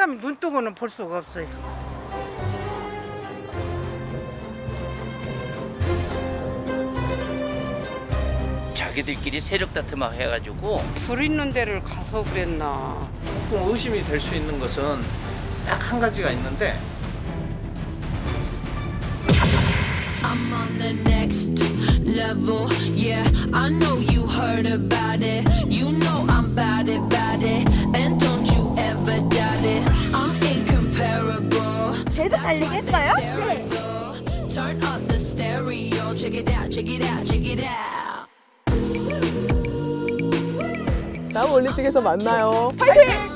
사람 눈 뜨고는 볼 수가 없어요. 자기들끼리 세력 다툼하고 해가지고 불 있는 데를 가서 그랬나. 조금 의심이 될 수 있는 것은 딱 한 가지가 있는데 I'm on the next level. Yeah, I know you 계속 달리겠어요? 네. Turn up the stereo, check it out, check it out, check it out. 다음 올림픽에서 만나요. 파이팅!